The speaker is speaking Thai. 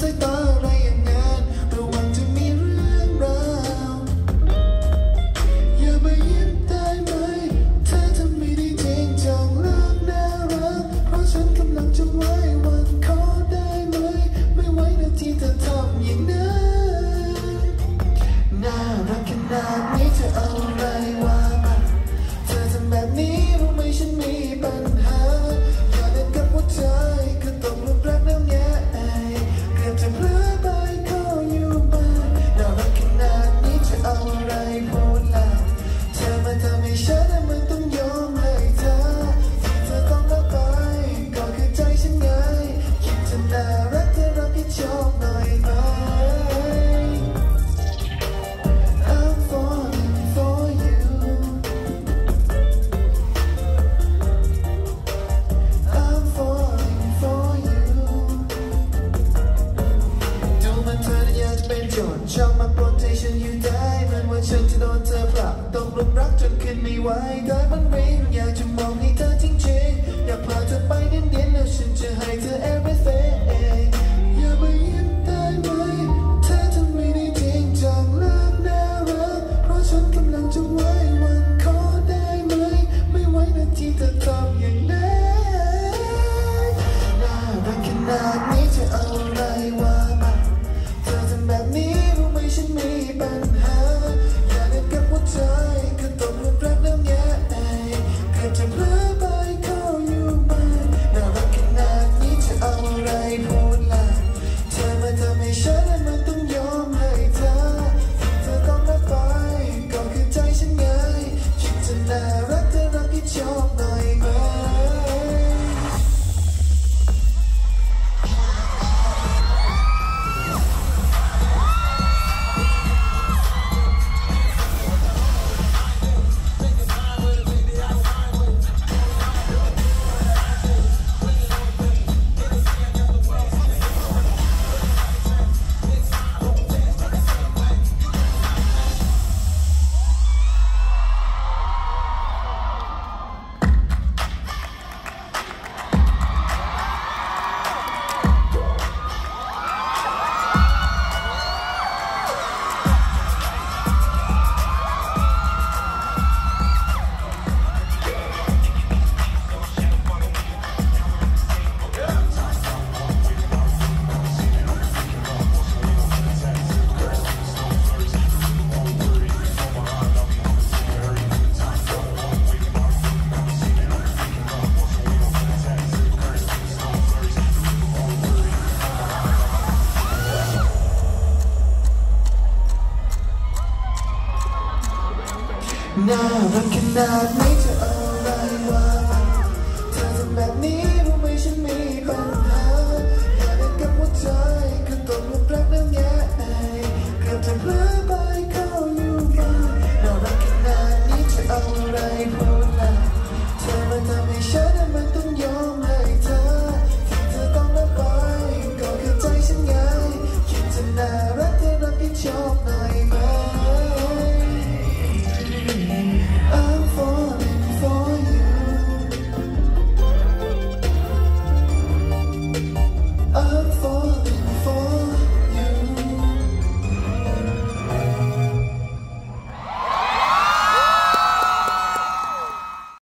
soy todo ได้มันริงอยากจะมองให้เธอจริงๆอยากพาเธอไปเด่นๆแล้วฉันจะให้เธอ everything อย่าไปยิ้มได้ไหมเธอทำไม่ได้จริงจังเลิกน่ารักเพราะฉันกำลังจะไว้วันขอได้ไหมไม่ไหวนาทีเธอทำอย่างนั้นน่ารักขนาดนี้ น่ารักขนาดไหนจะอะไรวะเธอทำแบบนี้รู้ไหมฉันมีปัญหาอยากเล่กับหัวใจ